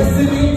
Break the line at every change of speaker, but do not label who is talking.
listening